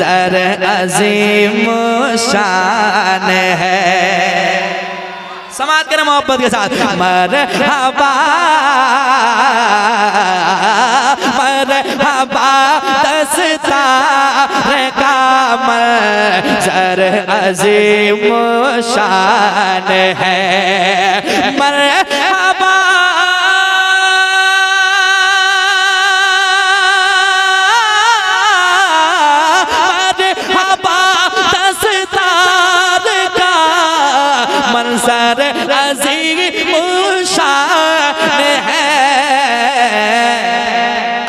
Sir अजीम शान है। समाज करें मोहब्बत के साथ। मर हबा मर हबा दस्ता का मर अजीम शान है। मर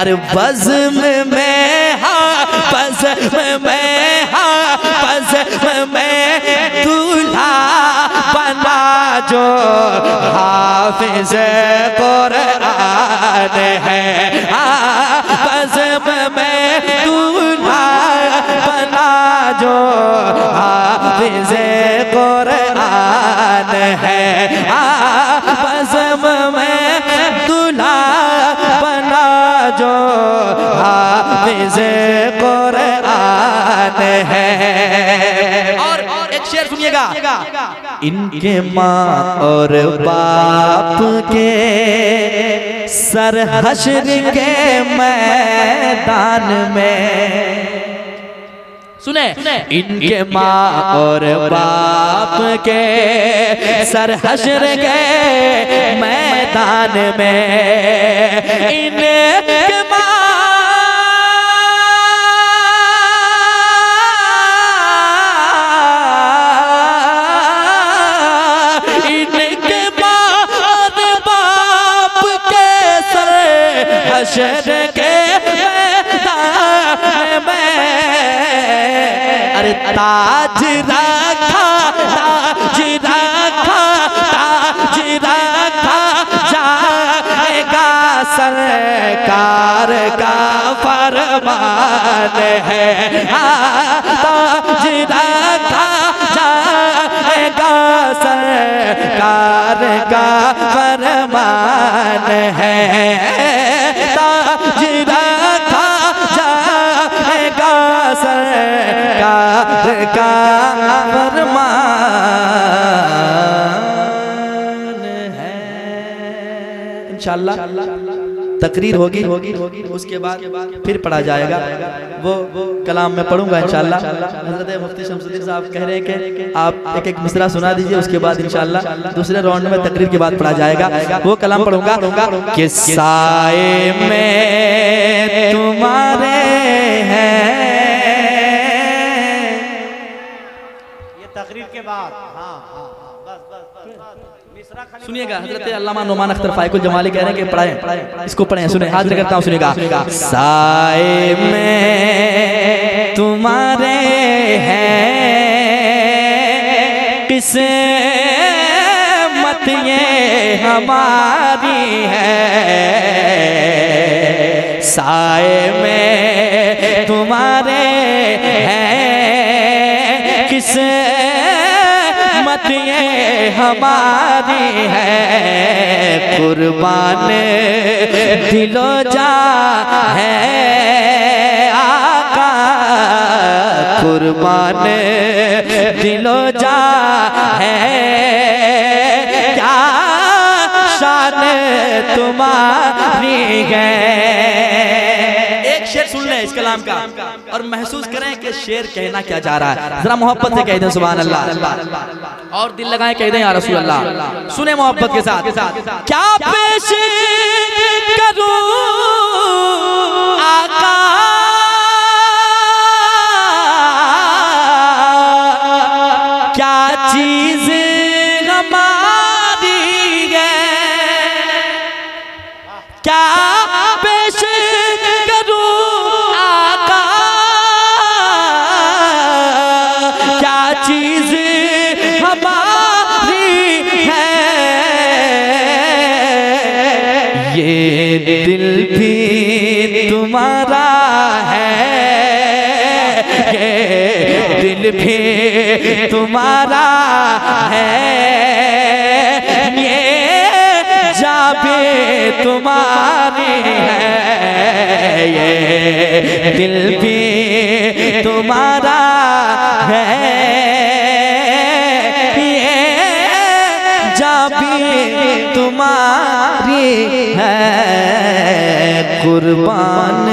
अरे बज़म में हा बज़म में हा बज़म में दूल्हा बना जो हाफिज जो हाफिज कुरान है। और एक शेर सुनिएगा। इनके माँ और बाप के सर हशर के मैदान में सुने। इनके माँ और बाप के सर हशर के मैदान में इनके माँ इनके माँ और बाप के सर हशर ताज रखा ताज रखा ताज रखा जाएगा सरकार का फरमान है ताज रखा जाएगा सरकार का फरमान है। इंशाल्लाह। तकरीर होगी होगी उसके बाद फिर पढ़ा जाएगा। वो कलाम में पढ़ूँगा इंशाल्लाह। हज़रत मुफ्ती शमसुद्दीन साहब कह रहे हैं कि आप एक एक मिसरा सुना दीजिए, उसके बाद इंशाल्लाह दूसरे राउंड में तकरीर के बाद पढ़ा जाएगा। वो कलाम पढ़ूँगा किस्साए में सुनिएगा हज़रत अल्लामा नुमान अख्तर फाइकुल जमाली कह रहे हैं कि पढ़ाएँ इसको पढ़ें सुने हाजिर करता हूँ सुनिएगा। साए में तुम्हारे हैं किसे मत ये हमारी है। साए में तुम्हारे हैं हमारी है। कुर्बान दिलो जा है आका। कुर्बान दिलो जा है। क्या शान तुम्हारी है? सुन ले इस कलाम का और महसूस करें कि शेर कहना क्या जा रहा है। जरा मोहब्बत से कह दें सुबह अल्लाह और दिल लगाए कह दें या रसूल अल्लाह सुने मोहब्बत के साथ। क्या पेश करूँ? आका। क्या चीज़ हमारी है क्या भी तुम्हारा है। दिल भी तुम्हारा है। ये जाबे तुम्हारी है। ये दिल भी तुम्हारा है। ये जाबी तुम्हारी है। कुर्बान।